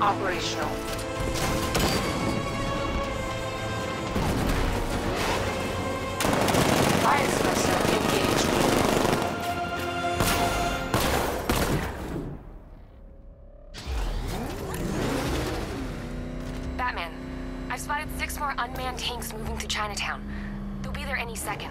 operational. Fire suppressor engaged. Batman, I've spotted six more unmanned tanks moving to Chinatown. They'll be there any second.